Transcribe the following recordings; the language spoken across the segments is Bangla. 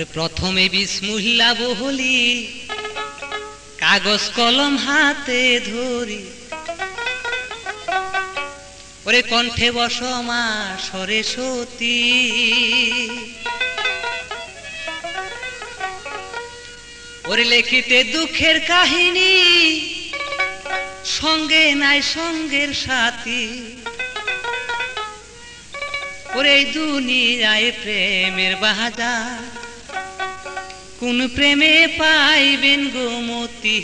ওরে প্রথমে বিসমুল্লা বহলি, কাগজ কলম হাতে ধরি। ওরে কণ্ঠে বসমা সরে সতী। ওরে লেখিতে দুঃখের কাহিনী, সঙ্গে নাই সঙ্গের সাথী। ওরে দুনিয়ায় প্রেমের বাজার কোন প্রেমে পাইবেন গোমতি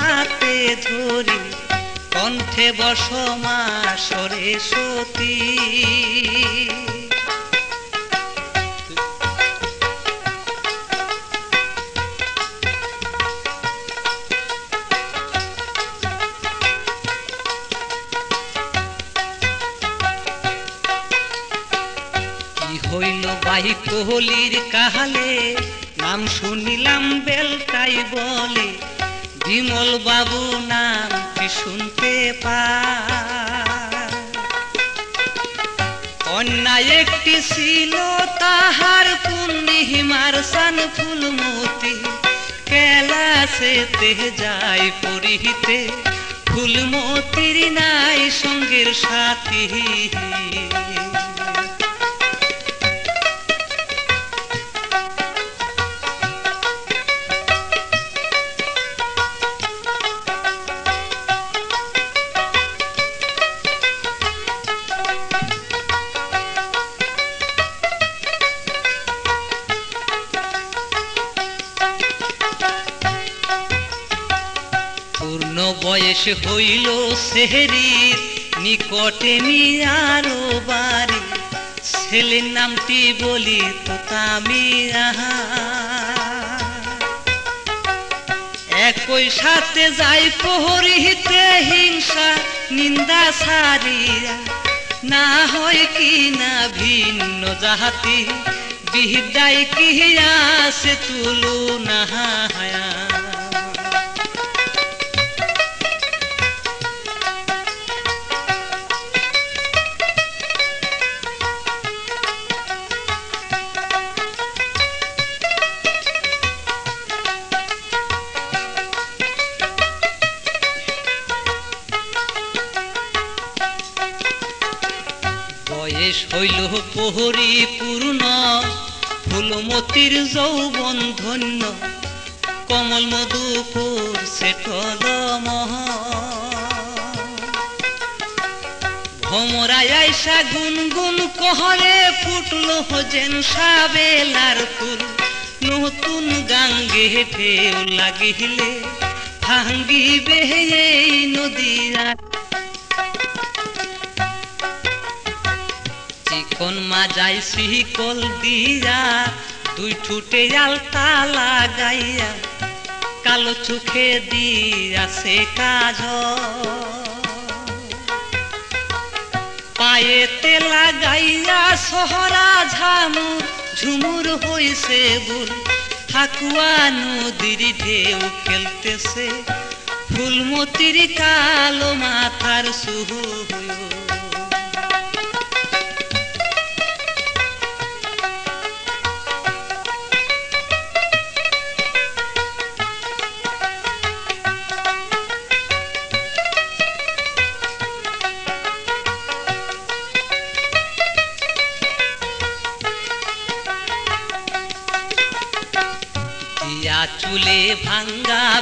হাতে ধরি কণ্ঠে বসমা সরে হইল কোহলির কাহালে? নাম শুনিলাম বেলটাই বলে বিমল বাবু নাম কি শুনতে পায়? অন্যায় একটি ছিল তাহার পূর্ণিমার সান ফুলমতি। কেলাসেতে যায় পরিহিতে ফুলমতির নাই সঙ্গের সাথী। পূর্ণ বয়স হইল সেহরির। নিকটে নিয়ারো বাড়ি। ছেলের নামটি বলি তো তামিয়া একই সাথে যাই প্রহরিতে হিংসা, নিন্দা সারিয়া। না হয় কি না ভিন্ন জাতি। বিদ্যায় কি আছে তুলু না হায়া। হইল পরিপূর্ণ ফুলমতির যৌবন ধন্য। কমল মধুপুর সেটল ভমরায় আইসা গুনগুন কহরে ফুটলো যেন সাবেলার ফুল। নতুন গাঙ্গে ঢেউ লাগিলে ভাঙ্গিবে এই চিকন মাজাই কল দিয়া, দুই ঠুটে আলতা লাগাইয়া, কালো চোখে দিয়াছে কাজ। পায়েতে লাগাইয়া সহরা ঝামু ঝুমুর হইছে বুল। ঠাকুয়া নদীর ঢেউ খেলতেছে, ফুলমতির কালো মাথার সুহু হইও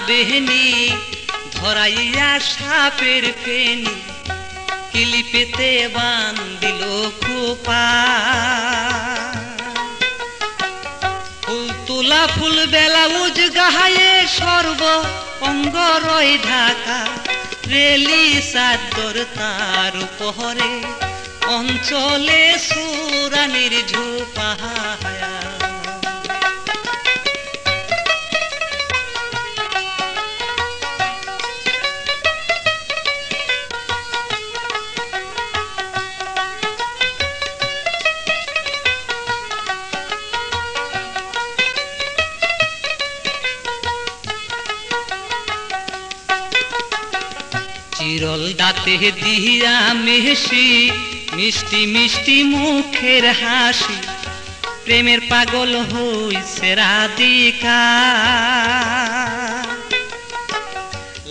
বেহনি ধরাইয়া সাপের ফেনি, কিলিপেতে বান দিল খোপা। ফুল তোলা, ফুল বেলা, উজ গাহায়ে সর্ব অঙ্গ রয় ঢাকা। রেলি সাদর তার উপহরে, অঞ্চলে সুরানির ঝোপাহায়া দাঁতে দিয়া মেহসি মিষ্টি মিষ্টি মুখের হাসি। প্রেমের পাগল হইছে রাধিকা।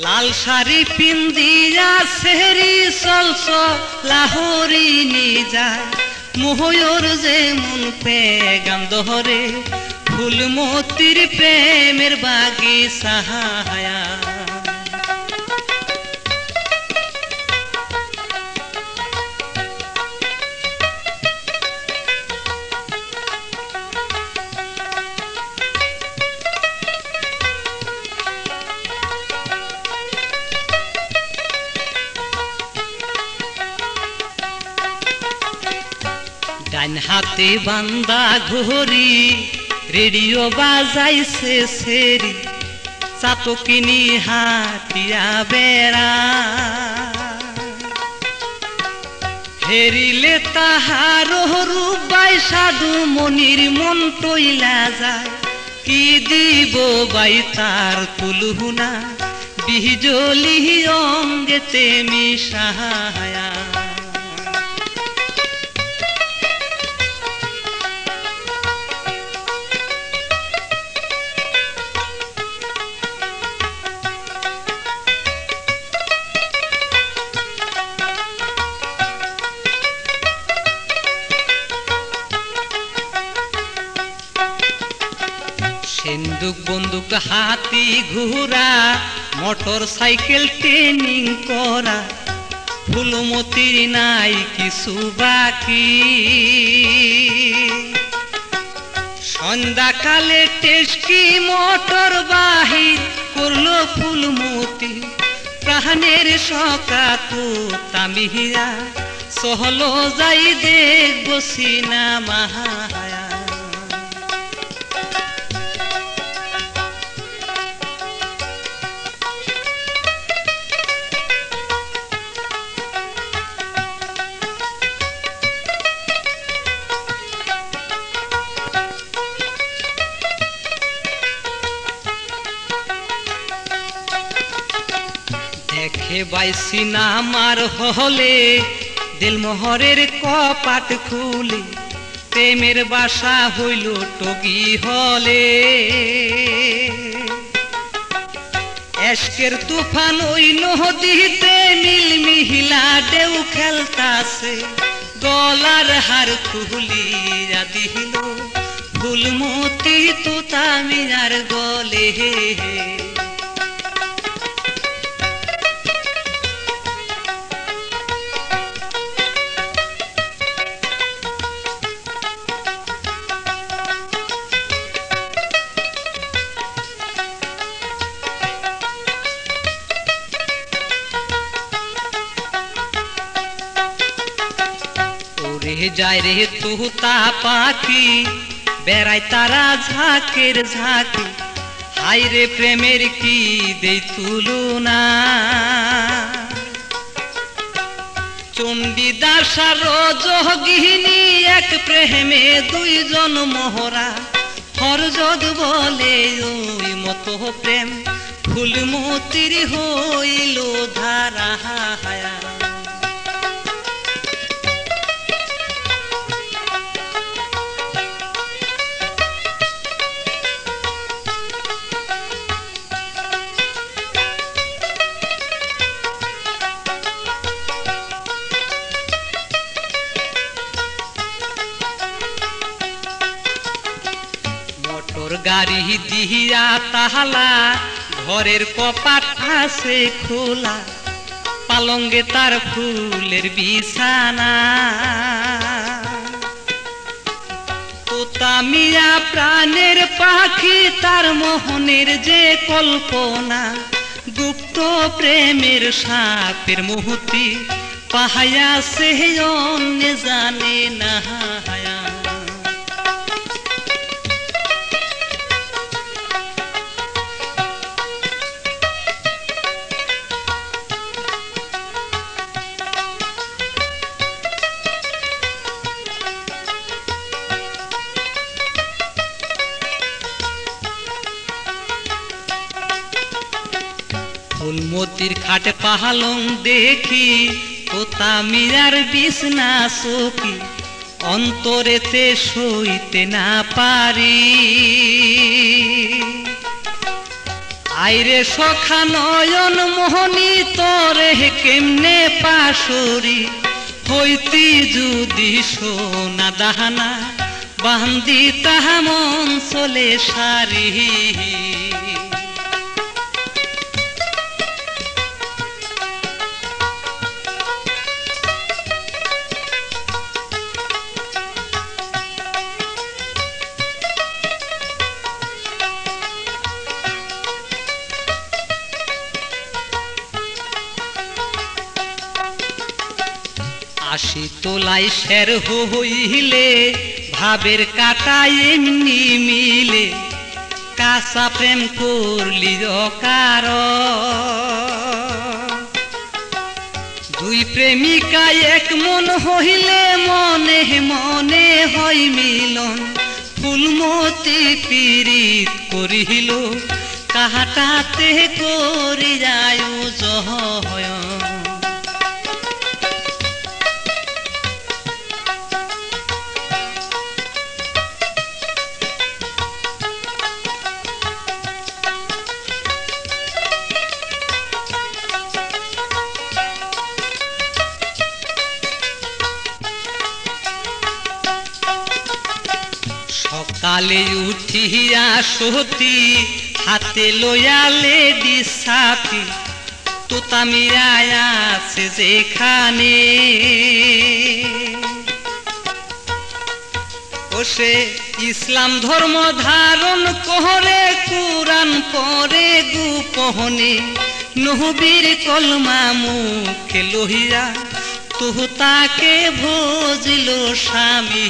লাল শাড়ি পিন্দিয়া সেরি সলস লাহরি যায় মহয়র যেমন পেগাম দহরে, ফুলমতির প্রেমের বাগি সাহায়া ডান হাতে বান্দা ঘড়ি রেডিও বাজাইছে সেরি চাতকিনি হাতিয়া বেড়া। হেরিলে তাহার রূপাই সাধু মনির মন টইলা যায়, কি দিব বাই তার তুলহুনা বিজলি অঙ্গেতে মিশায়া হাতি ঘুরা, মোটর সাইকেল ট্রেনিং করা, ফুলমতির নাই কিছু বাকি। সন্ধ্যাকালে টেস্কি মোটর বাহির করল ফুলমতি, প্রাণের সকাত তামিহিয়া সহলো যাই দেখব সিনেমা দেখে বাইসি নামার হলে। দিলমোহরের কপাট খুলে, প্রেমের বাসা হইল টগি হলে। এসকের তুফান ওই নদীতে নীল মিহিলা ডেউ খেলতাছে। গলার হার খুলিয়া দিল ফুলমতি তুতামিয়ার গলে। ওরে যায় রে তুতা পাখি, বেড়ায় তারা ঝাঁকের ঝাঁকি। হাই রে প্রেমের কি দেই তুলনা। চণ্ডীদাসার যোগিনী এক প্রেমে দুইজন মোহরা। হরজগ বলে ওই মতো প্রেম, ফুলমতির হইল ধারা। হায়া তাহালা, ঘরের কপাট আছে খোলা, পালঙ্গে তার ফুলের বিছানা। তোতা মিয়া প্রাণের পাখি, তার মোহনের যে কল্পনা, গুপ্ত প্রেমের সাপের মুহূর্তি, পাহায়া সে জানে না। ফুলমতির খাটে পাহালং দেখি তোতা মিরার বিছনা সখী, অন্তরেতে সইতে না পারি। আইরে সখা নয়ন মোহনী তরে কেমনে পাশরি, হইতি যদি সোনা দাহানা, বান্দি তাহা মন চলে সারি। আশি তোলাই শের হইলে, ভাবের কাটা এমনি মিলে। কাঁচা প্রেম করলি কার দুই প্রেমিকা এক মন হইলে মনে মনে হয় মিলন। ফুলমতি পীড়িত করিল কাহাটাতে করি যায় জয় সকালে উঠিয়া সতী, হাতে লয়ালে দিসাপি তোতামিরায় আছে যেখানে। সে ইসলাম ধর্ম ধারণ করে কুরান পরে গুপহনে নহবীর কলমা মুখে লহিয়া তুহু তাকে ভোজিল স্বামী।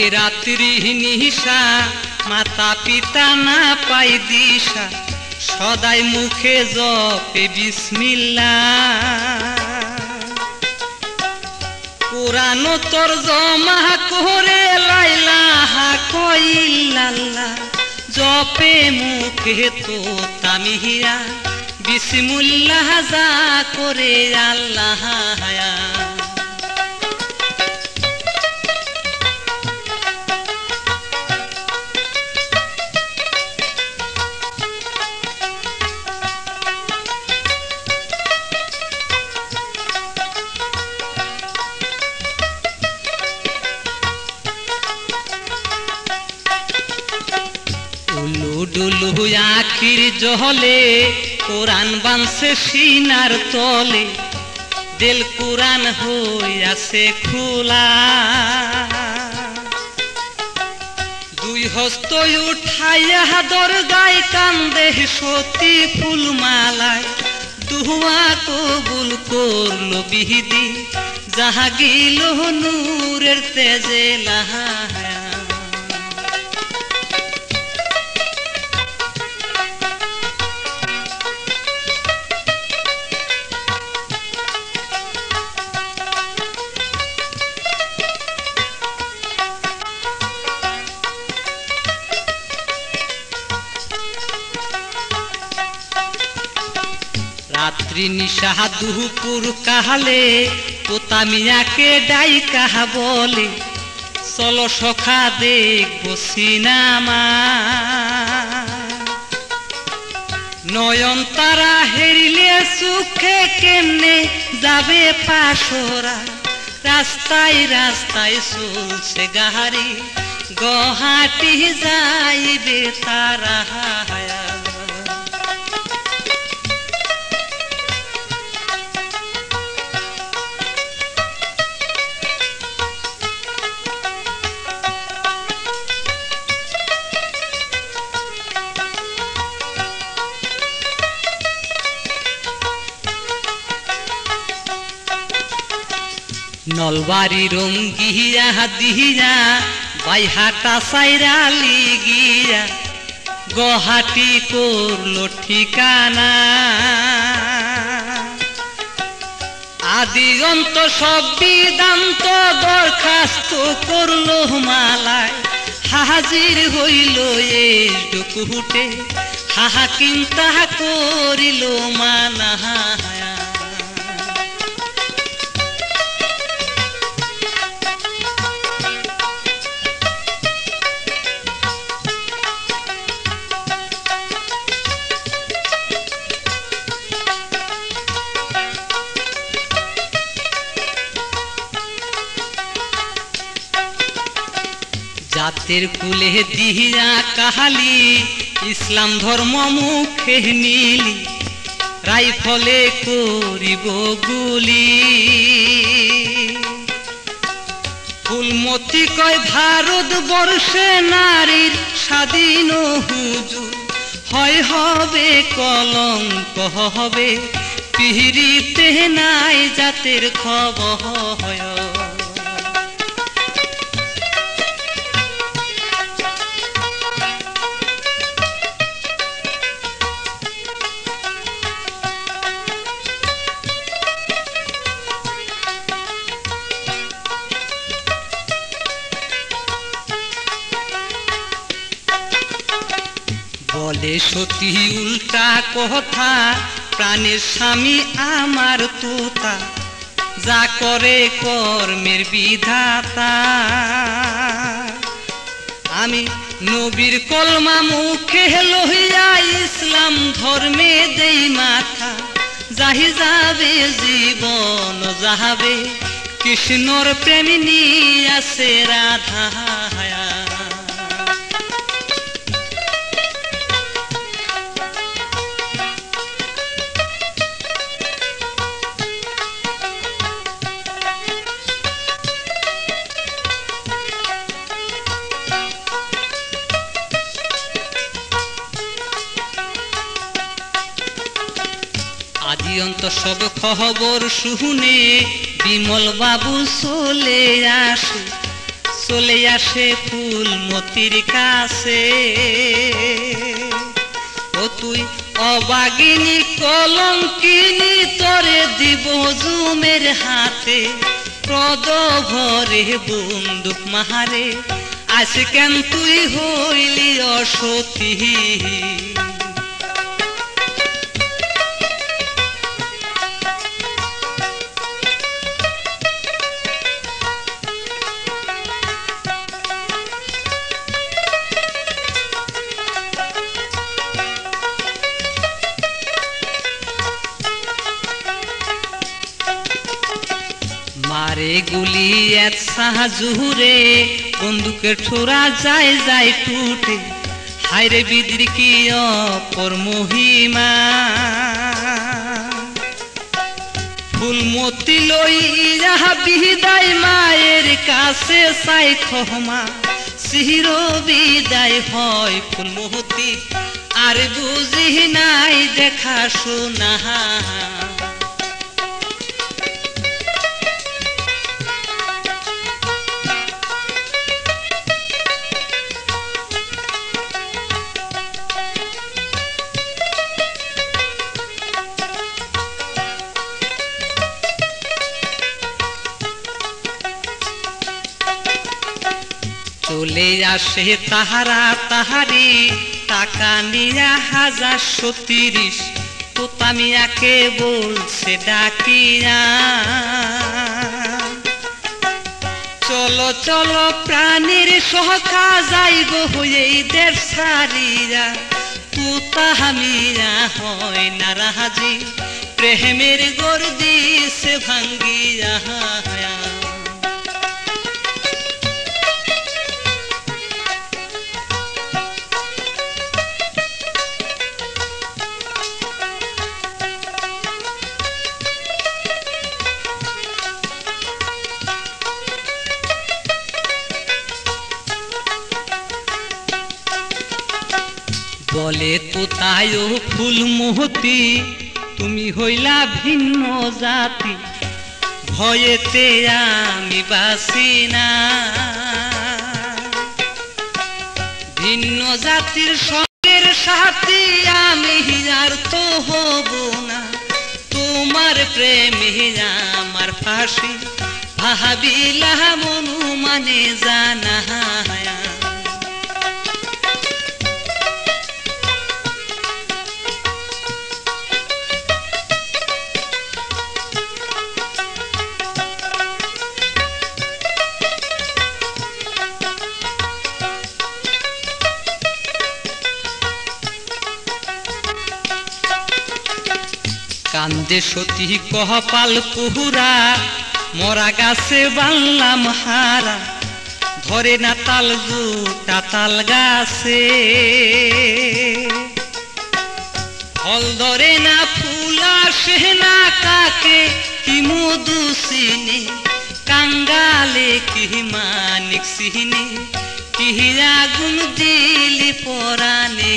পরে রাত্রি নিশা, মাতা পিতা না পাই দিশা, সদাই মুখে জপে বিসমিল্লা। কোরআন তোর জমা করে লাইলা হা কইল্লাল্লা জপে মুখে তো তামিহিয়া, বিসমুল্লাহ যা করে আল্লাহ হায়া। উলু ডুলু আখির জহলে, কোরআন বানছে সিনার তলে। দিল কোরআন হইয়াছে খোলা। দুই হস্ত উঠাইয়া দরগায় কান্দে সতী ফুলমালায়। দুয়া কবুল করল বিহিদি, যাহা গিল নূরের তেজে লাহা রাত্রি নিশা দুপুর কাহালে, পোতা মিয়াকে ডাই কাহা বলে। চলো সখা, দেখব সিনামা। নয়ন তারা হেরিলে সুখে কেমনে যাবে পাশরা? রাস্তায় রাস্তায় চলছে গাহারি, গহাটি যাইবে তারা নলবাড়ি রঙ্গিয়া দিহিয়া বাইহাটা সাইরা লিগিয়া, গহাটি করল ঠিকানা। আদি অন্ত সব বিদান্ত দরখাস্ত করল মালায়। হাজির হইল এই ডুকুটে হাহা কিন্তা করিল মানা জাতের কুলে দিহিয়া কাহালি, ইসলাম ধর্ম মুখে নীলি, রাইফলে করিব গুলি। ফুলমতি কয়, ভারত বর্ষে নারীর স্বাধীন হুজুর, হয় হবে কলঙ্ক, হবে পিহিরিতে নাই জাতের খবর বলে সতী উল্টা কথা, প্রাণের স্বামী আমার তোতা। যা করে কর্মের বিধাতা। আমি নবীর কলমা মুখে লইয়া ইসলাম ধর্মে দেই মাথা। যাহি যাবে জীবন যাবে কৃষ্ণর প্রেমিনী আছে রাধা। সব খবর শুনে বিমল বাবু চলে আসে চলে আসে ফুলমতির কাছে। ও তুই অবাগিনী কলঙ্কিনী, তরে দিব জুমের হাতে। প্রদ ভরে বন্দুক মাহারে আজ কেন তুই হইলি অসতী। মারে গুলি এক সাহাজুরে বন্দুকের ছোড়া যায় যায় টুটে। হায়রে বিদ্রি কি অপর মহিমা। ফুলমতি লই যাহা বিদায় মায়ের কাছে চাই ক্ষমা। শির বিদায় হয় ফুলমতি আর বুঝি নাই দেখা শোনা। আসে তাহারা তাহারি, টাকা নিয়া হাজার সতিরিশ তোতামিয়াকে বলছে ডাকিয়া। চলো চলো, প্রাণীর সহকা যাইব হয়ে দের সারিয়া তুতা হামিয়া হয় নারাজি, প্রেমের গর্দি সে ভাঙ্গিয়া। মহতি তুমি হইলা ভিন্ন জাতি। ভয়ে হইতে আমি বাসি না। ভিন্ন জাতির সঙ্গের সাথী আমি আর তো হব না। তোমার প্রেমে আমার ফাঁসি ভাবিলা মনু মানে জানা কান্দে সতী কহপাল পুহুরা মরা গাছে বানলাম হারা, ধরে না তাল জুটা তাল গাছে। ফল ধরে না ফুল আসে না কাকে, কি মধু সিনে, কাঙ্গালে কি মানিক সিনে, কি আগুন দিলি পরানে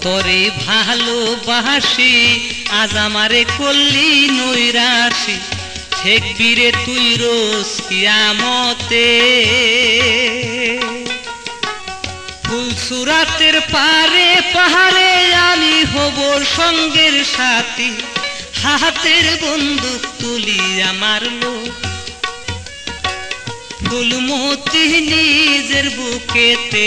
তরে ভালোবাসি, আজ আমারে করলি নৈরাশি। ঠেকবি রে তুই রোজ কিয়ামতে। ফুলসুরাতের পারে পাহাড়ে আমি হব সঙ্গের সাথী। হাতের বন্দুক তুলি আমার লোক ফুলমতি নিজের বুকেতে।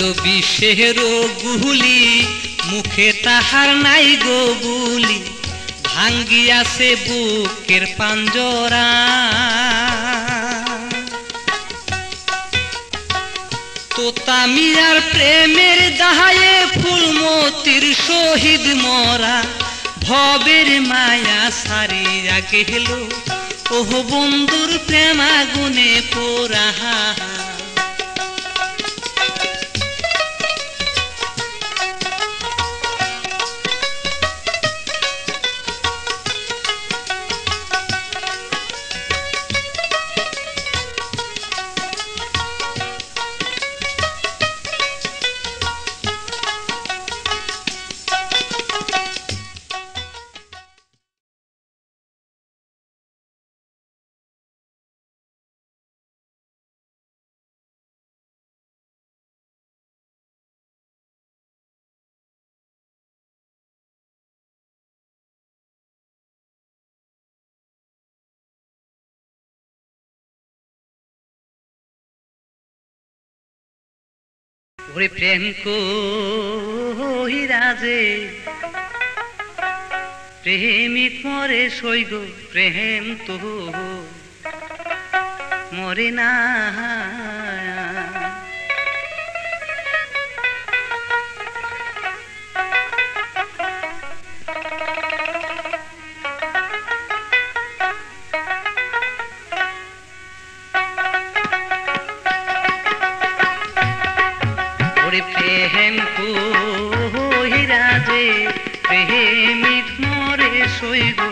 লাগিল বিষের গুলি, মুখে তাহার নাই গো বুলি। ভাঙ্গিয়াছে বুকের পাঞ্জরা। তোতামিয়ার প্রেমের দাহায়ে ফুলমতির শহীদ মরা। ভবের মায়া সারিয়া গেল। ওহ বন্ধুর প্রেমাগুনে পোড়া ওরে প্রেম কহিরাজে প্রেমিক মরে সৈগ প্রেম তো মরে না। মরে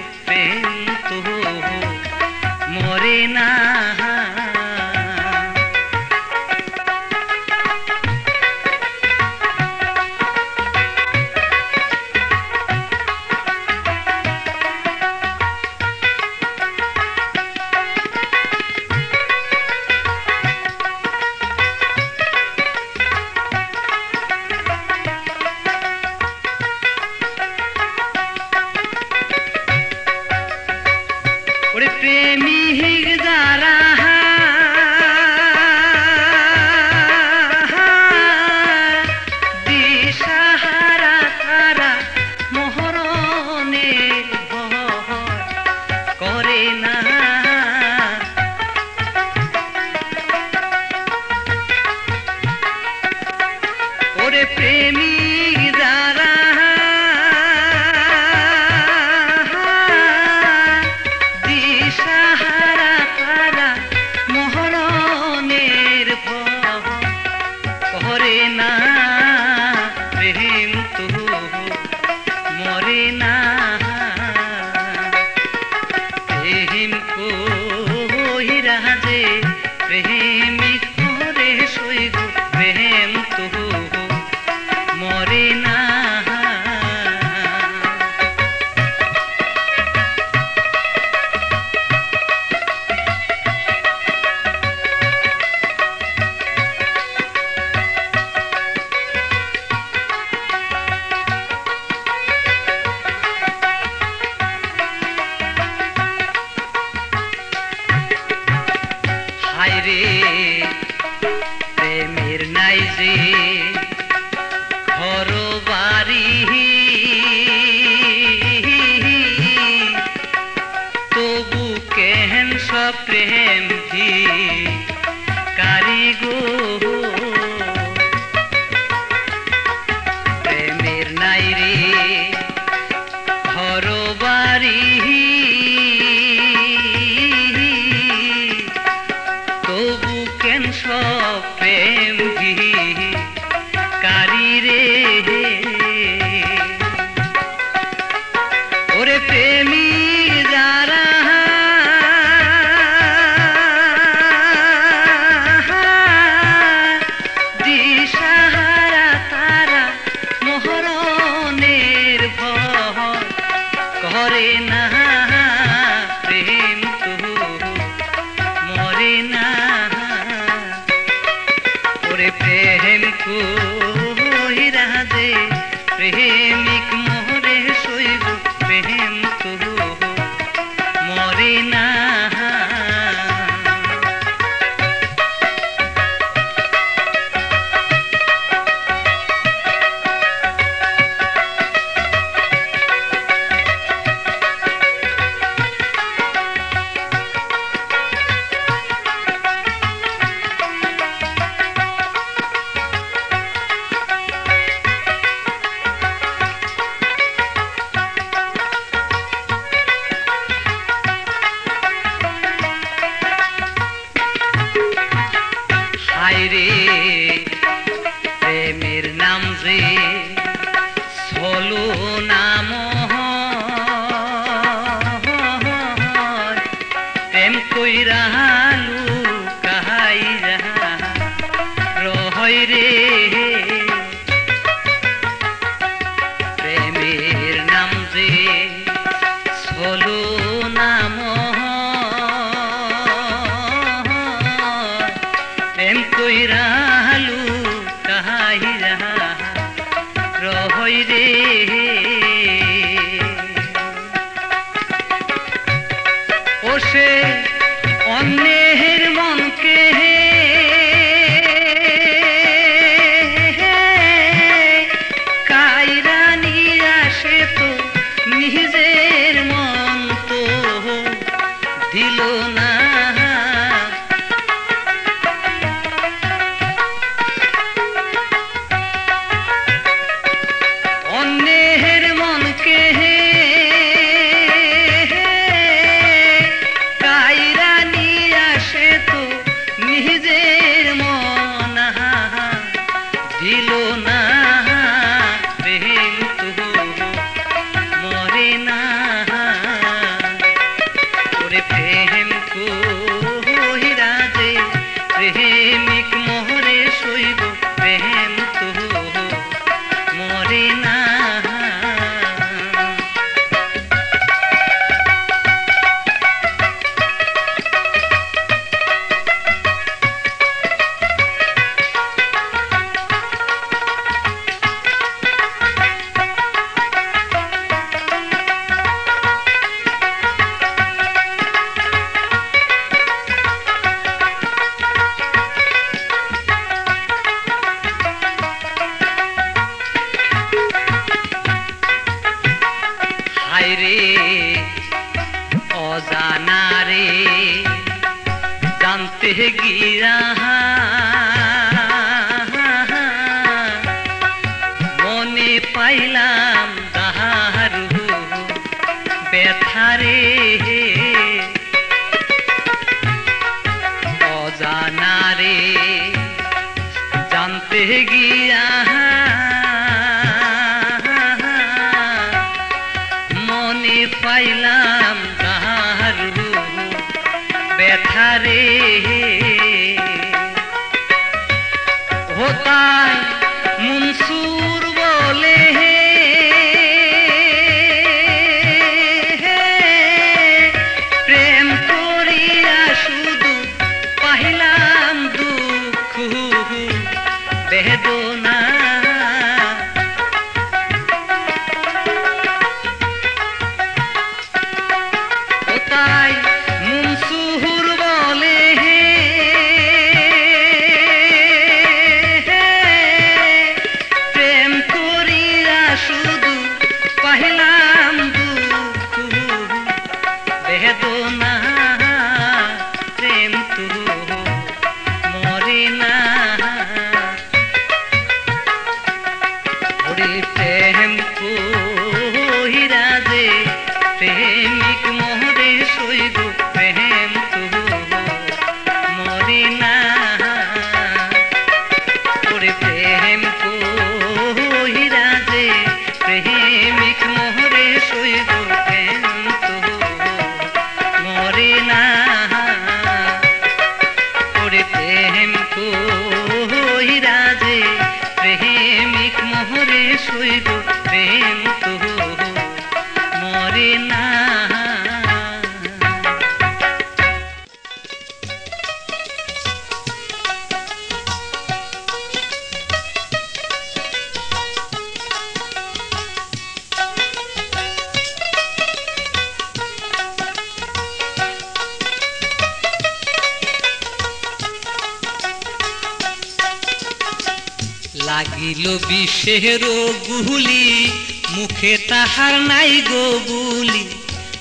বিষের গুলি মুখে তাহার নাই গো বুলি।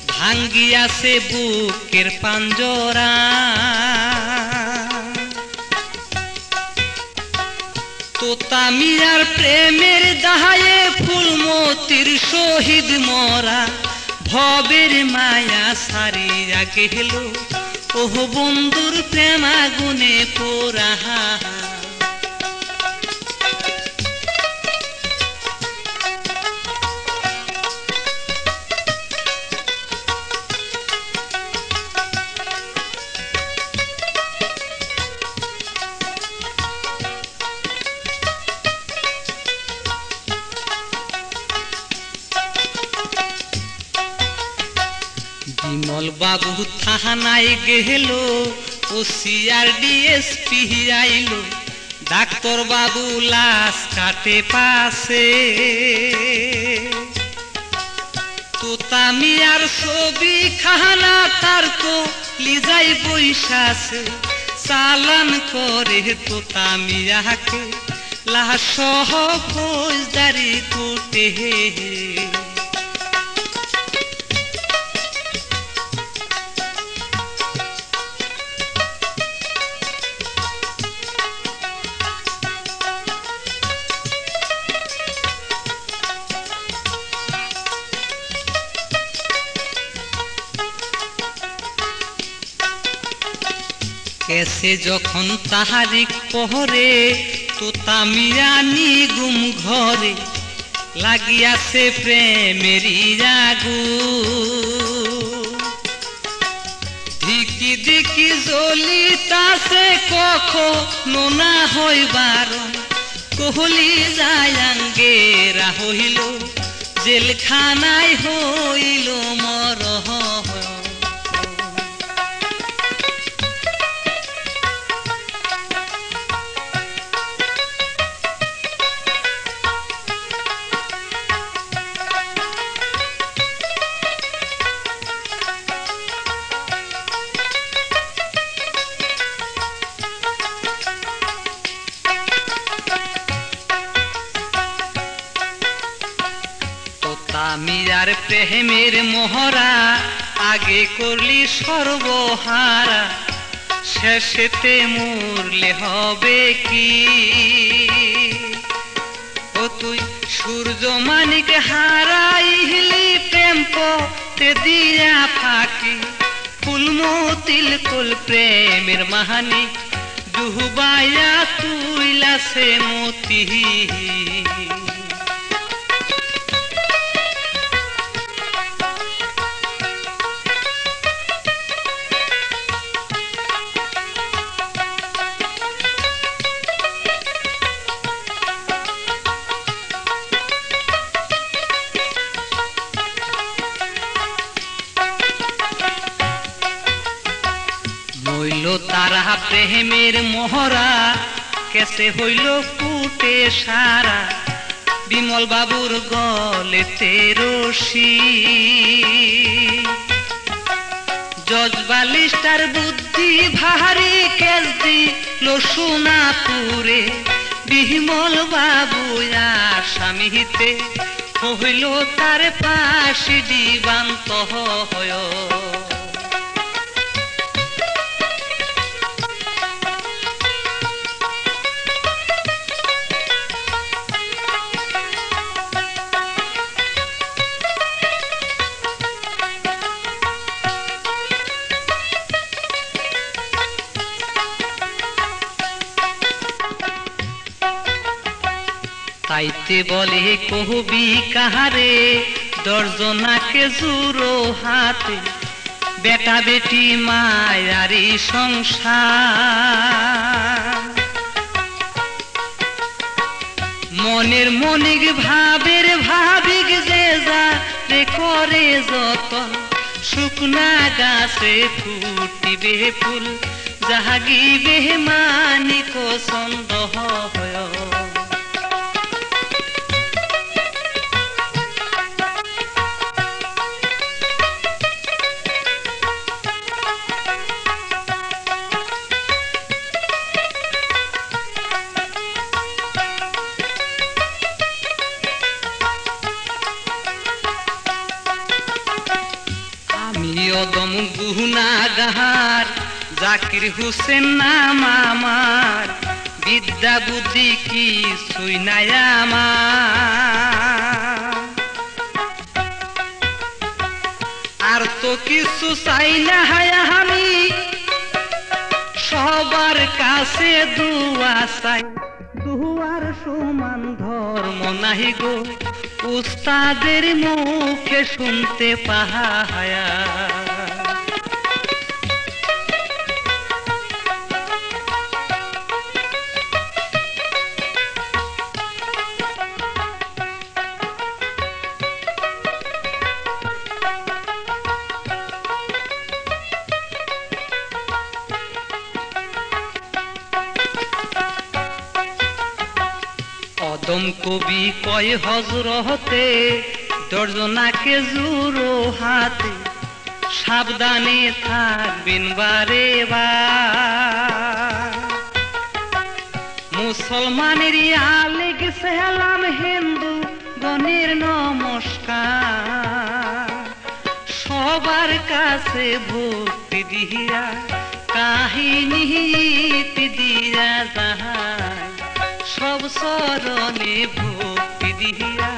ভাঙ্গিয়াছে বুকের পাঞ্জরা। তোতা মিয়ার প্রেমের দাহায়ে ফুলমতির শহীদ মরা। ভবের মায়া সারিয়া গেল। ওহ বন্ধুর প্রেমাগুনে পোড়া বিমল বাবু থানায় গেল ও সিআর ডিএসপি আইল। ডাক্তার বাবু লাশ কাটে পাশে। তোতামিয়ার ছবি খানা তার তো লিজাই বৈশাসে চালান করে তোতামিয়াকে লাশ সহ ফৌজদারি কোটে কেসে যখন তাহারিক পহরে তো তামিয়া নিগুম ঘরে। লাগিয়াছে প্রেমেরি আগু ধিকি ধিকি জ্বলিতাছে কখনো না হইবার কহলি যায়াঙ্গেরা হইল জেলখানায় হইল মরহ আগে করলি সর্বহারা, শেষেতে মরলে হবে কি? ও তুই সূর্য মানিক হারাইলি প্রেম পথে দিয়া ফাঁকি ফুলমতিল কুল প্রেমের মাহানি ডুবাইয়া তুইলাছে মতি তারা প্রেমের মোহরা। কেসে হইল ফুটে সারা। বিমল বাবুর গলে তেরসি জজ বালিস্টার বুদ্ধি ভারী কেস দিল সোনাপুরে বিমল বাবু আসামিতে হইল তার ফাঁসি জীবান্ত হয়। তাইতে বলে কহবি কাহারে? দর্জনাকে জুরো হাতে। বেটা বেটি মায়ারি সংসার। মনের মনিক ভাবের ভাবিক যে যা রে করে যতন। শুকনা গাছে ফুটিবে ফুল জাহাগিবে মানিক ছন্দ হয় গুনাগার জাকির হুসেন নাম আমার, বিদ্যা বুদ্ধি কি সুই নাই আর তো কিছু চাই না হায় আমি, সবার কাছে দুয়া চাই। দুয়ার সমান ধর্ম নাহি গো, উস্তাদের মুখে শুনতে পাহায়া অদম কবি কয় হজরতে দর্জনাকে জুরো হাতে, সাবধানে থাকবেন বারে মুসলমানের আলেগ সেলাম হিন্দু গণের নমস্কার। সবার কাছে ভক্তি দিয়া, কাহিনী দিয়া সব চরণে ভক্তি দিয়া